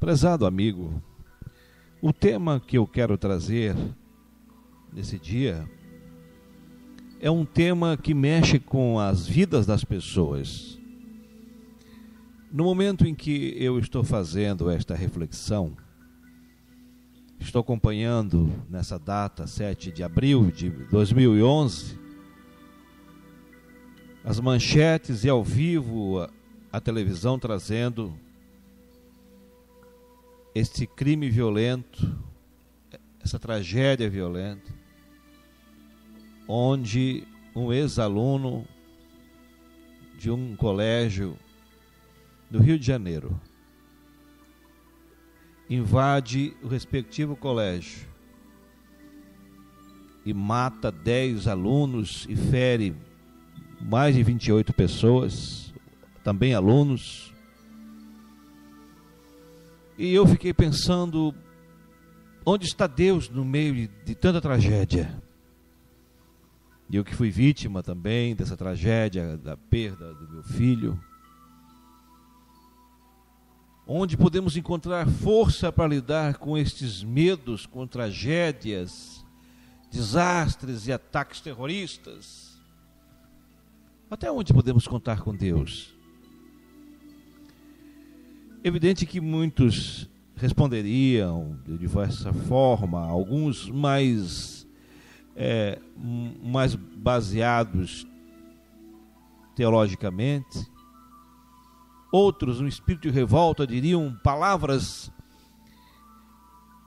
Prezado amigo, o tema que eu quero trazer nesse dia é um tema que mexe com as vidas das pessoas. No momento em que eu estou fazendo esta reflexão, estou acompanhando nessa data, 7 de abril de 2011, as manchetes e ao vivo a, a televisão trazendo este crime violento, essa tragédia violenta, onde um ex-aluno de um colégio do Rio de Janeiro invade o respectivo colégio e mata 10 alunos e fere mais de 28 pessoas, também alunos. E eu fiquei pensando: onde está Deus no meio de, de tanta tragédia? E eu que fui vítima também dessa tragédia, da perda do meu filho. Onde podemos encontrar força para lidar com estes medos, com tragédias, desastres e ataques terroristas? Até onde podemos contar com Deus? Evidente que muitos responderiam de diversa forma, alguns mais, é, mais baseados teologicamente, outros, no espírito de revolta, diriam palavras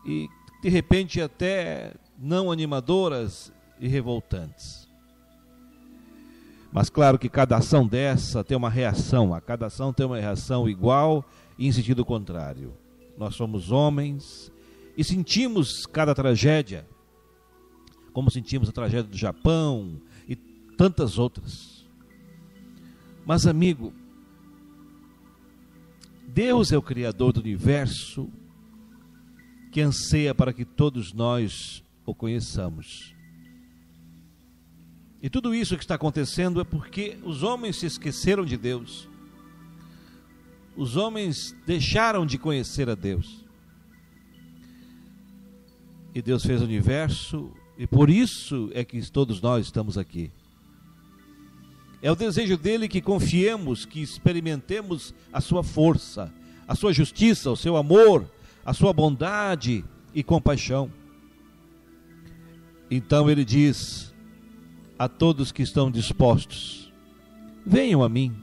e de repente até não animadoras e revoltantes. Mas claro que cada ação dessa tem uma reação, a cada ação tem uma reação igual e em sentido contrário. Nós somos homens e sentimos cada tragédia, como sentimos a tragédia do Japão e tantas outras. Mas, amigo, Deus é o Criador do universo que anseia para que todos nós o conheçamos. E tudo isso que está acontecendo é porque os homens se esqueceram de Deus. Os homens deixaram de conhecer a Deus. E Deus fez o universo, e por isso é que todos nós estamos aqui. É o desejo dele que confiemos, que experimentemos a sua força, a sua justiça, o seu amor, a sua bondade e compaixão. Então ele diz: a todos que estão dispostos: Venham a mim,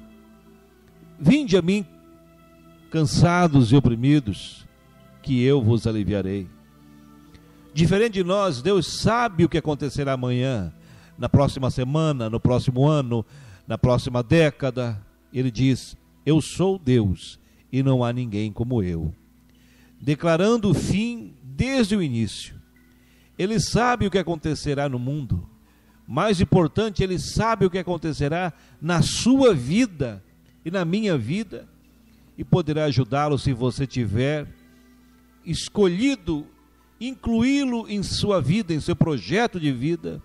vinde a mim, cansados e oprimidos, que eu vos aliviarei. Diferente de nós, Deus sabe o que acontecerá amanhã, na próxima semana, no próximo ano, na próxima década. Ele diz: Eu sou Deus e não há ninguém como eu. Declarando o fim desde o início. Ele sabe o que acontecerá no mundo mais importante, ele sabe o que acontecerá na sua vida e na minha vida e poderá ajudá-lo se você tiver escolhido incluí-lo em sua vida, em seu projeto de vida,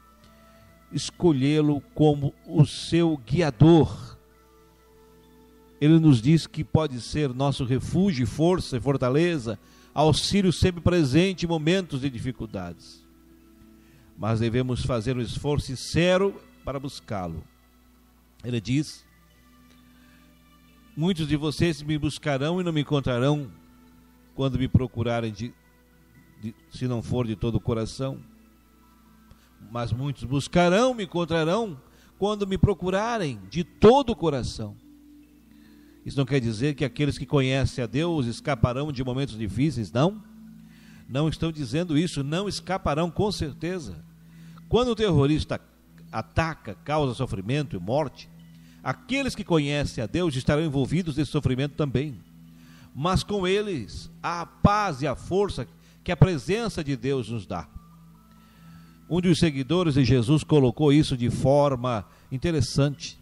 escolhê-lo como o seu guiador. Ele nos diz que pode ser nosso refúgio, força e fortaleza, auxílio sempre presente em momentos de dificuldades mas devemos fazer um esforço sincero para buscá-lo. Ele diz: Muitos de vocês me buscarão e não me encontrarão quando me procurarem, de, de, se não for de todo o coração. Mas muitos buscarão, me encontrarão quando me procurarem de todo o coração. Isso não quer dizer que aqueles que conhecem a Deus escaparão de momentos difíceis, não não estão dizendo isso, não escaparão com certeza. Quando o terrorista ataca, causa sofrimento e morte, aqueles que conhecem a Deus estarão envolvidos nesse sofrimento também. Mas com eles a paz e a força que a presença de Deus nos dá. Um dos seguidores de Jesus colocou isso de forma interessante.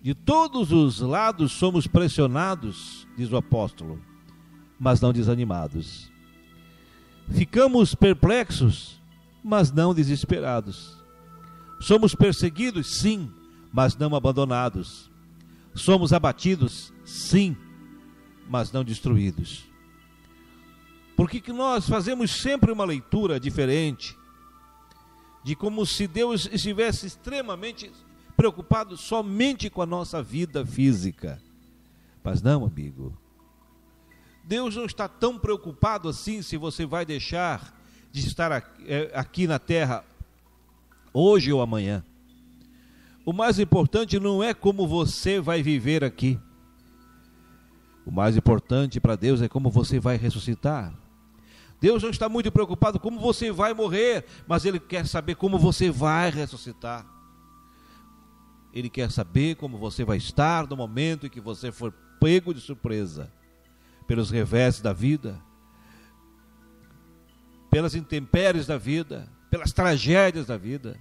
De todos os lados somos pressionados, diz o apóstolo, mas não desanimados. Ficamos perplexos, mas não desesperados. Somos perseguidos, sim, mas não abandonados. Somos abatidos, sim, mas não destruídos. Por que, que nós fazemos sempre uma leitura diferente? De como se Deus estivesse extremamente preocupado somente com a nossa vida física. Mas não, amigo. Deus não está tão preocupado assim se você vai deixar de estar é, aqui na terra hoje ou amanhã. O mais importante não é como você vai viver aqui. O mais importante para Deus é como você vai ressuscitar. Deus não está muito preocupado como você vai morrer, mas Ele quer saber como você vai ressuscitar. Ele quer saber como você vai estar no momento em que você for pego de surpresa pelos revés da vida, pelas intempéries da vida, pelas tragédias da vida.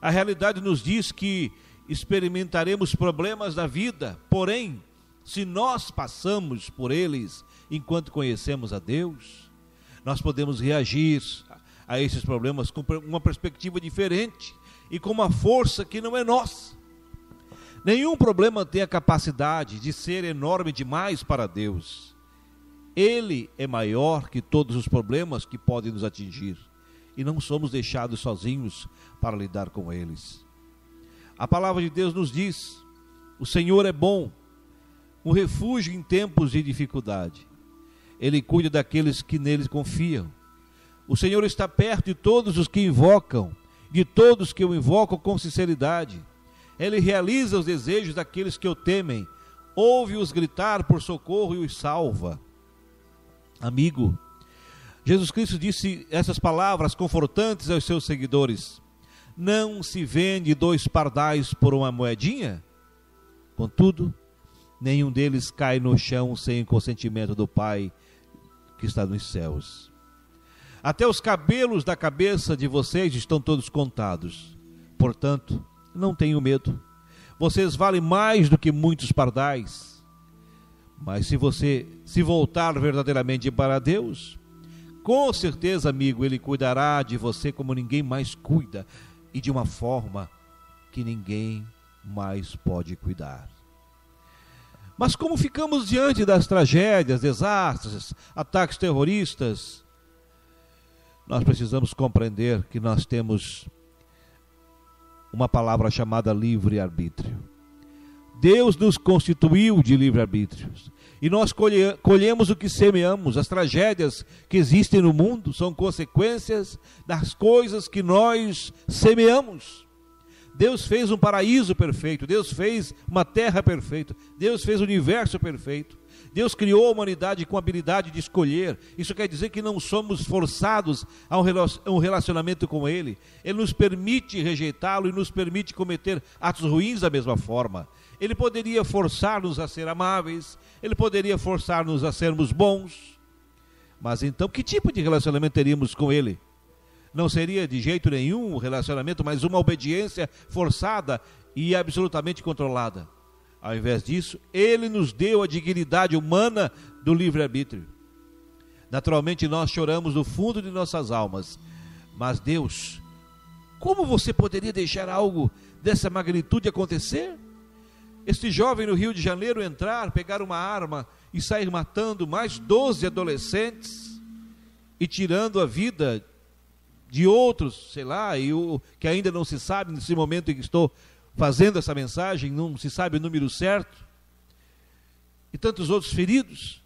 A realidade nos diz que experimentaremos problemas da vida, porém, se nós passamos por eles enquanto conhecemos a Deus, nós podemos reagir a esses problemas com uma perspectiva diferente e com uma força que não é nossa. Nenhum problema tem a capacidade de ser enorme demais para Deus. Ele é maior que todos os problemas que podem nos atingir e não somos deixados sozinhos para lidar com eles. A palavra de Deus nos diz: o Senhor é bom, um refúgio em tempos de dificuldade. Ele cuida daqueles que neles confiam. O Senhor está perto de todos os que invocam, de todos que o invocam com sinceridade. Ele realiza os desejos daqueles que o temem, ouve-os gritar por socorro e os salva. Amigo, Jesus Cristo disse essas palavras confortantes aos seus seguidores: Não se vende dois pardais por uma moedinha? Contudo, nenhum deles cai no chão sem o consentimento do Pai que está nos céus. Até os cabelos da cabeça de vocês estão todos contados. Portanto, não tenham medo. Vocês valem mais do que muitos pardais. Mas se você se voltar verdadeiramente para Deus, com certeza, amigo, Ele cuidará de você como ninguém mais cuida e de uma forma que ninguém mais pode cuidar. Mas como ficamos diante das tragédias, desastres, ataques terroristas, nós precisamos compreender que nós temos uma palavra chamada livre-arbítrio. Deus nos constituiu de livre-arbítrio. E nós colhe, colhemos o que semeamos. As tragédias que existem no mundo são consequências das coisas que nós semeamos. Deus fez um paraíso perfeito, Deus fez uma terra perfeita, Deus fez o um universo perfeito. Deus criou a humanidade com a habilidade de escolher. Isso quer dizer que não somos forçados a um relacionamento com Ele. Ele nos permite rejeitá-lo e nos permite cometer atos ruins da mesma forma. Ele poderia forçar-nos a ser amáveis, ele poderia forçar-nos a sermos bons. Mas então, que tipo de relacionamento teríamos com Ele? Não seria de jeito nenhum um relacionamento, mas uma obediência forçada e absolutamente controlada. Ao invés disso, ele nos deu a dignidade humana do livre-arbítrio. Naturalmente, nós choramos no fundo de nossas almas, mas Deus, como você poderia deixar algo dessa magnitude acontecer? Este jovem no Rio de Janeiro entrar, pegar uma arma e sair matando mais 12 adolescentes e tirando a vida de outros, sei lá, e o, que ainda não se sabe nesse momento em que estou fazendo essa mensagem, não se sabe o número certo, e tantos outros feridos.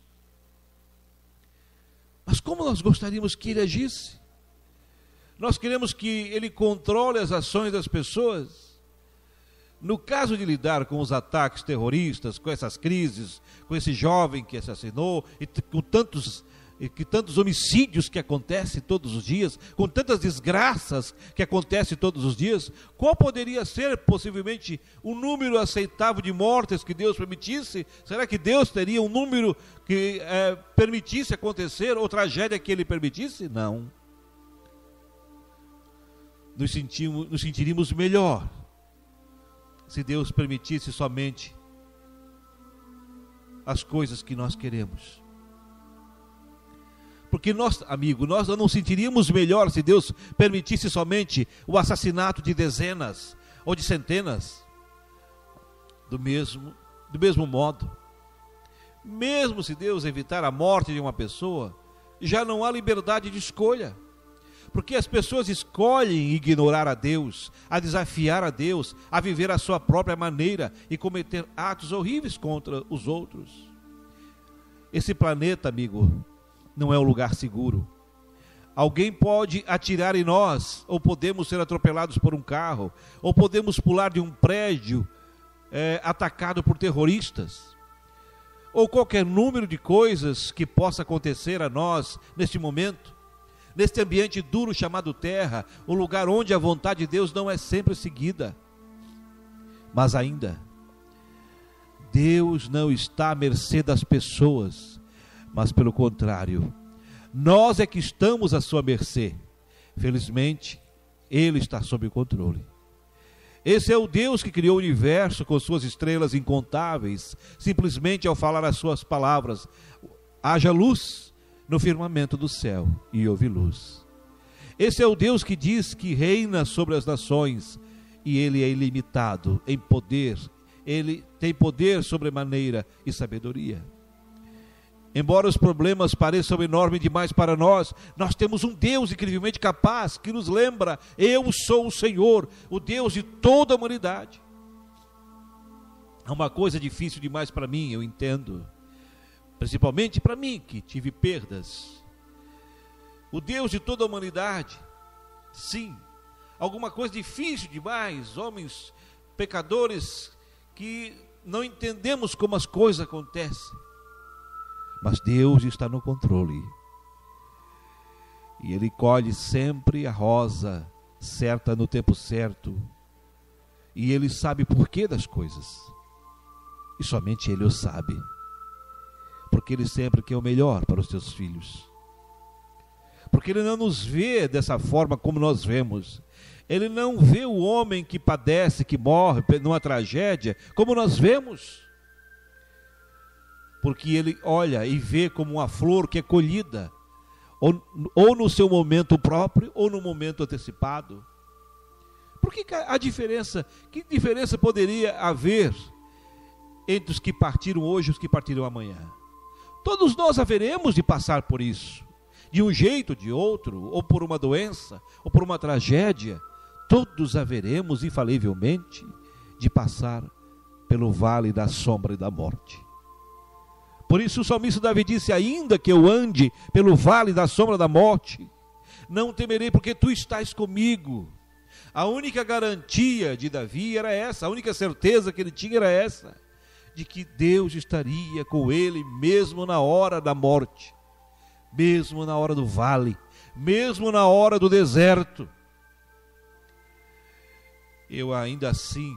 Mas como nós gostaríamos que ele agisse? Nós queremos que ele controle as ações das pessoas. No caso de lidar com os ataques terroristas, com essas crises, com esse jovem que assassinou e com tantos e que tantos homicídios que acontecem todos os dias, com tantas desgraças que acontecem todos os dias, qual poderia ser possivelmente o número aceitável de mortes que Deus permitisse? Será que Deus teria um número que é, permitisse acontecer ou tragédia que Ele permitisse? Não. Nos, sentimos, nos sentiríamos melhor se Deus permitisse somente as coisas que nós queremos. Porque nós, amigo, nós não sentiríamos melhor se Deus permitisse somente o assassinato de dezenas ou de centenas. Do mesmo, do mesmo modo, mesmo se Deus evitar a morte de uma pessoa, já não há liberdade de escolha. Porque as pessoas escolhem ignorar a Deus, a desafiar a Deus, a viver a sua própria maneira e cometer atos horríveis contra os outros. Esse planeta, amigo, não é um lugar seguro. Alguém pode atirar em nós, ou podemos ser atropelados por um carro, ou podemos pular de um prédio é, atacado por terroristas, ou qualquer número de coisas que possa acontecer a nós neste momento, neste ambiente duro chamado terra, um lugar onde a vontade de Deus não é sempre seguida. Mas ainda, Deus não está à mercê das pessoas, mas pelo contrário, nós é que estamos à sua mercê. Felizmente, Ele está sob controle. Esse é o Deus que criou o universo com suas estrelas incontáveis, simplesmente ao falar as suas palavras: haja luz no firmamento do céu e houve luz. Esse é o Deus que diz que reina sobre as nações e ele é ilimitado em poder, ele tem poder sobremaneira e sabedoria. Embora os problemas pareçam enormes demais para nós, nós temos um Deus incrivelmente capaz que nos lembra: eu sou o Senhor, o Deus de toda a humanidade. É uma coisa difícil demais para mim, eu entendo, principalmente para mim que tive perdas. O Deus de toda a humanidade, sim, alguma coisa difícil demais, homens pecadores que não entendemos como as coisas acontecem mas Deus está no controle. E Ele colhe sempre a rosa certa no tempo certo. E Ele sabe porquê das coisas. E somente Ele o sabe. Porque Ele sempre quer o melhor para os seus filhos. Porque Ele não nos vê dessa forma como nós vemos. Ele não vê o homem que padece, que morre numa tragédia, como nós vemos porque ele olha e vê como uma flor que é colhida, ou, ou no seu momento próprio, ou no momento antecipado. Por que a diferença? Que diferença poderia haver entre os que partiram hoje e os que partiram amanhã? Todos nós haveremos de passar por isso, de um jeito ou de outro, ou por uma doença, ou por uma tragédia. Todos haveremos, infalivelmente, de passar pelo vale da sombra e da morte. Por isso o salmista Davi disse: Ainda que eu ande pelo vale da sombra da morte, não temerei, porque tu estás comigo. A única garantia de Davi era essa, a única certeza que ele tinha era essa, de que Deus estaria com ele mesmo na hora da morte, mesmo na hora do vale, mesmo na hora do deserto. Eu ainda assim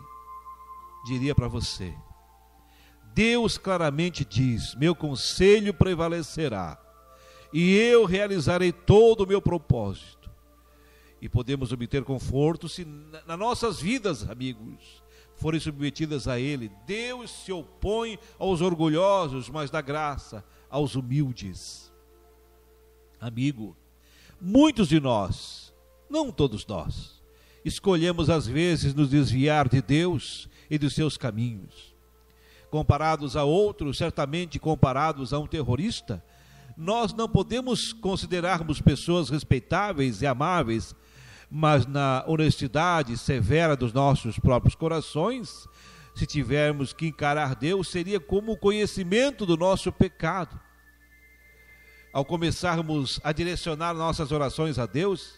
diria para você: Deus claramente diz: meu conselho prevalecerá, e eu realizarei todo o meu propósito. E podemos obter conforto se nas nossas vidas, amigos, forem submetidas a Ele. Deus se opõe aos orgulhosos, mas dá graça aos humildes. Amigo, muitos de nós, não todos nós, escolhemos às vezes nos desviar de Deus e dos seus caminhos comparados a outros, certamente comparados a um terrorista, nós não podemos considerarmos pessoas respeitáveis e amáveis, mas na honestidade severa dos nossos próprios corações, se tivermos que encarar Deus, seria como o conhecimento do nosso pecado. Ao começarmos a direcionar nossas orações a Deus,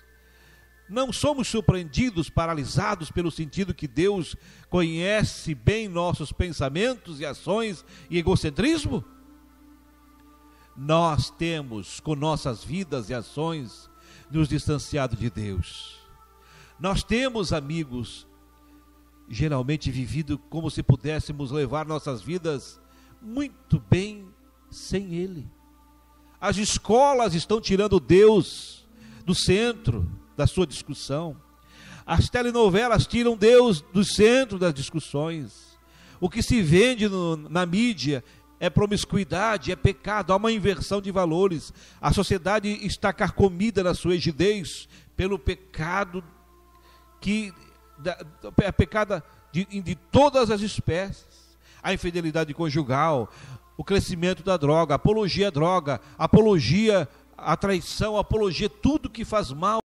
não somos surpreendidos, paralisados pelo sentido que Deus conhece bem nossos pensamentos e ações e egocentrismo? Nós temos, com nossas vidas e ações, nos distanciado de Deus. Nós temos, amigos, geralmente vivido como se pudéssemos levar nossas vidas muito bem sem Ele. As escolas estão tirando Deus do centro da sua discussão. As telenovelas tiram Deus do centro das discussões. O que se vende no, na mídia é promiscuidade, é pecado, há uma inversão de valores. A sociedade está carcomida na sua rigidez pelo pecado que é pecado de, de todas as espécies. A infidelidade conjugal, o crescimento da droga, apologia à droga, apologia à traição, apologia tudo que faz mal